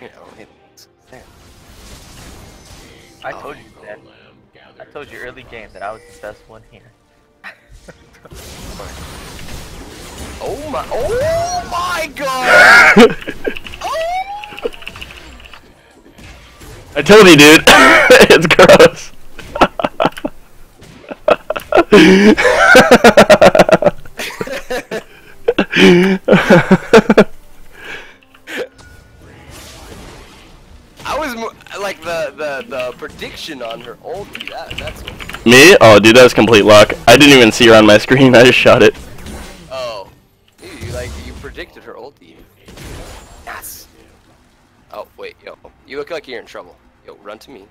you know, it's there. I told you that. I told you early game that I was the best one here. Oh my! Oh my God! I told you, dude. it's gross. I was mo- like the the the prediction on her ulti. That that's what. Me? Oh, dude, that was complete luck. I didn't even see her on my screen. I just shot it. Oh, you, you like you predicted her ulti. Yes. Oh wait, yo, you look like you're in trouble. Yo, run to me.